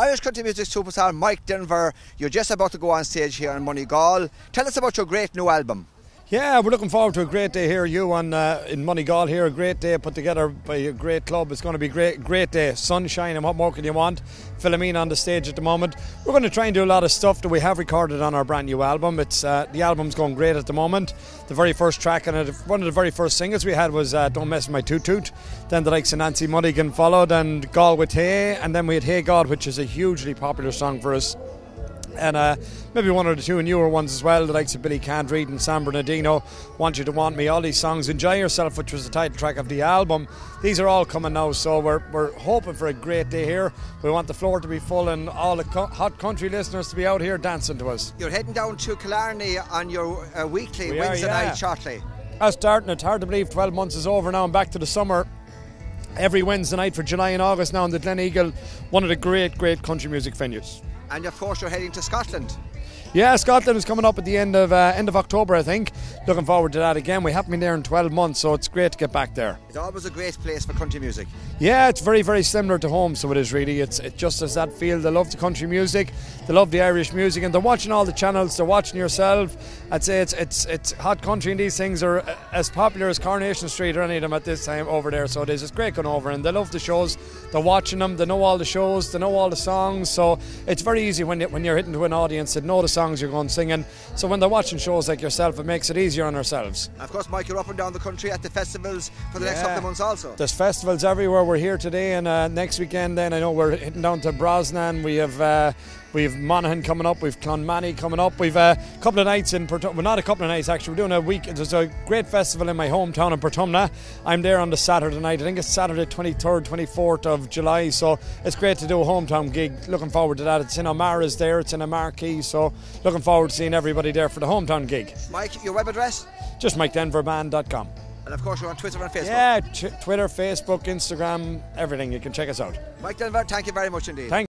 Irish country music superstar Mike Denver, you're just about to go on stage here in Moneygall. Tell us about your great new album. Yeah, we're looking forward to a great day here. You on uh, in Moneygall here, a great day put together by a great club. It's going to be great, great day. Sunshine, and what more can you want? Philomena on the stage at the moment. We're going to try and do a lot of stuff that we have recorded on our brand new album. It's uh, the album's going great at the moment. The very first track and one of the very first singles we had was uh, "Don't Mess with My Toot Toot." Then the likes of Nancy Mulligan followed, and Galway Hey, and then we had "Hey God," which is a hugely popular song for us and uh, maybe one or the two newer ones as well, the likes of Billy Can't and San Bernardino, Want You to Want Me, all these songs. Enjoy Yourself, which was the title track of the album. These are all coming now, so we're, we're hoping for a great day here. We want the floor to be full and all the co- hot country listeners to be out here dancing to us. You're heading down to Killarney on your uh, weekly We Wednesday are, yeah. night shortly. That's starting. It's hard to believe 12 months is over now and back to the summer. Every Wednesday night for July and August now in the Gleneagle, one of the great, great country music venues. And of course, you're heading to Scotland. Yeah, Scotland is coming up at the end of uh, end of October, I think. Looking forward to that again. We haven't been there in 12 months, so it's great to get back there. It's always a great place for country music. Yeah, it's very, very similar to home, so it is really. It's it just has that feel. They love the country music, they love the Irish music, and they're watching all the channels. They're watching yourself. I'd say it's it's it's hot country, and these things are uh, as popular as Coronation Street or any of them at this time over there. So it is. It's great going over, and they love the shows. They're watching them. They know all the shows. They know all the songs. So it's very easy when you, when you're hitting to an audience that know the songs you're going singing. So when they're watching shows like yourself, it makes it easier on ourselves. Of course, Mike, you're up and down the country at the festivals for the next couple of months also. There's festivals everywhere. We're here today, and uh, next weekend. Then I know we're hitting down to Brosnan. We have uh, we have Monaghan coming up. We've Clonmany coming up. We've a couple of nights in Portum- well, not a couple of nights actually. We're doing a week. There's a great festival in my hometown in Portumna. I'm there on the Saturday night. I think it's Saturday 23rd, 24th of July. So it's great to do a hometown gig. Looking forward to that. It's in O'Mara's there. It's in a marquee. So looking forward to seeing everybody there for the hometown gig. Mike, your web address? Just MikeDenverBand.com. And of course, you're on Twitter and Facebook. Yeah, t- Twitter, Facebook, Instagram, everything. You can check us out. Mike Denver, thank you very much indeed. Thank